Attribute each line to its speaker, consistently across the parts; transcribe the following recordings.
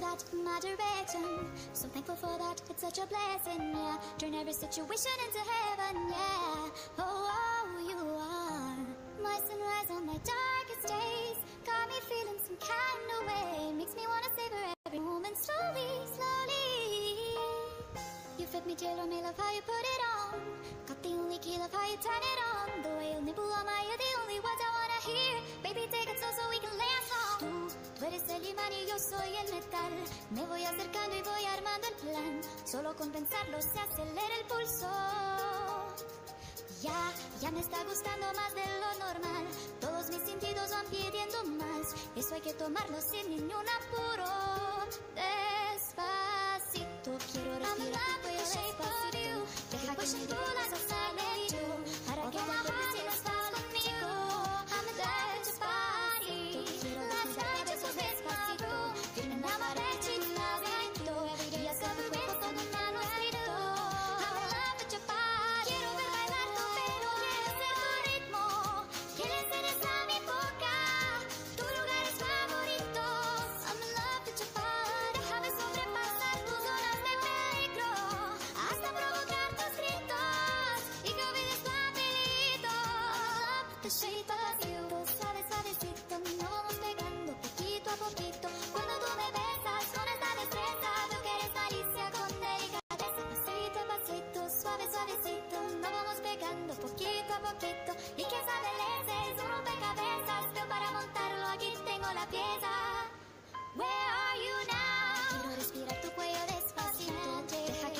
Speaker 1: That direction. So thankful for that, it's such a blessing, yeah. Turn every situation into heaven, yeah. Oh, oh, you are my sunrise on my darkest days. Got me feeling some kind of way. Makes me wanna savor every moment slowly, slowly. You fit me, tailor me, love how you put it on. Got the only key, love how you turn it on. The way you nibble on my ear, yo soy el metal. Me voy acercando y voy armando el plan. Solo con pensarlo se acelera el pulso. Ya, ya me está gustando más de lo normal. Todos mis sentidos van pidiendo más. Eso hay que tomarlo sin ningún apuro. Despacito, quiero respirar despacito. Deja que me Shape of you. Suave, suavecito, nos vamos pegando poquito a poquito. Cuando tú me besas con esta destreza, veo que eres malicia con delicadeza. Pasito a pasito, suave, suavecito, nos vamos pegando poquito a poquito. Y que establece es un rompecabezas, pero para montarlo aquí tengo la pieza. Where are you now? Quiero respirar tu cuello despacito. Deja que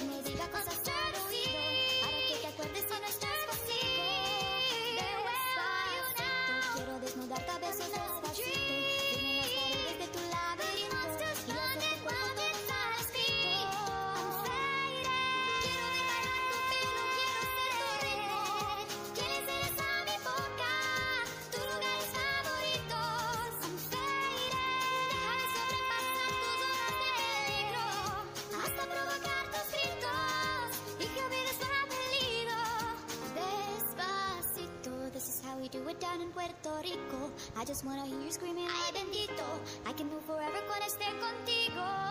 Speaker 1: I just wanna hear you screaming, ay bendito. I can move forever cuando esté contigo.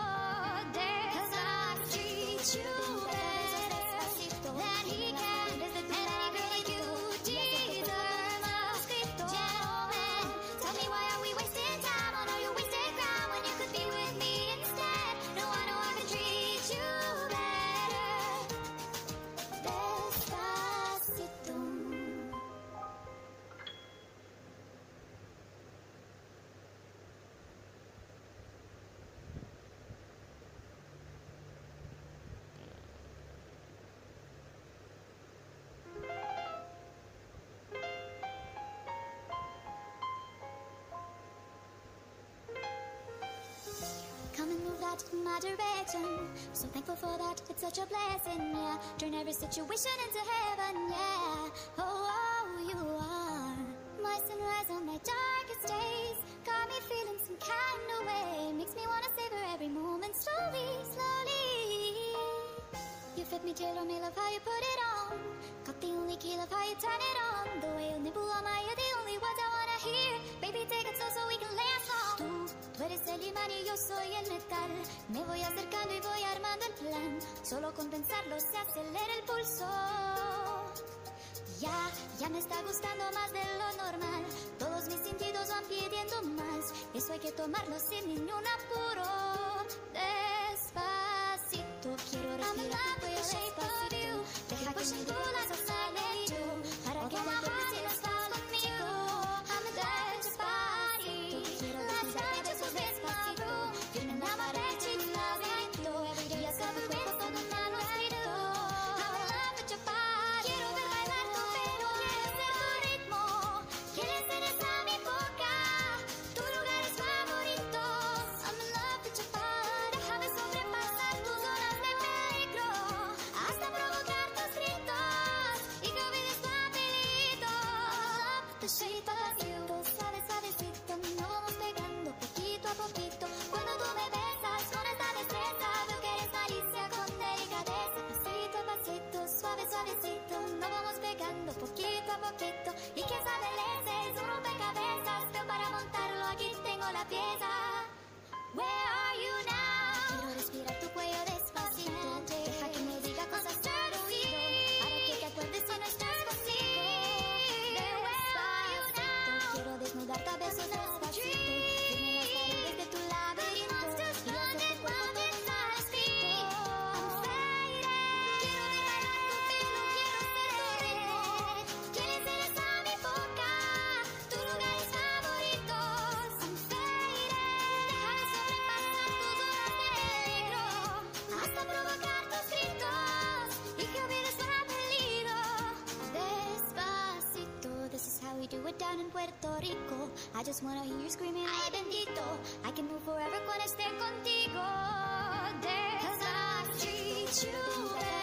Speaker 1: In my direction. So thankful for that, it's such a blessing, yeah. Turn every situation into heaven, yeah. Oh, oh, you are my sunrise on my darkest days. Got me feeling some kind of way. Makes me wanna savor every moment slowly, slowly. You fit me, tailor me, love how you put it on. Got the only key, love how you turn it on. The way you nibble on my ear, the only words I wanna hear. Baby, take it slow so we can last long. Tú, tú eres el imán y yo soy el metal. Voy acercando y voy armando el plan. Solo con pensarlo se acelera el pulso. Ya, ya me está gustando más de lo normal. Todos mis sentidos van pidiendo más. Eso hay que tomarlo sin ningún apuro. Despacito, quiero respirar cuello despacito. Deja que me suavecito, nos vamos pegando poquito a poquito. Y que esa belleza es un rompecabezas, pero para montarlo aquí tengo la pieza. Where are you now? Quiero respirar tu cuello de Puerto Rico. I just wanna hear you screaming, ay bendito. I can move forever cuando esté contigo. Cause I treat you better.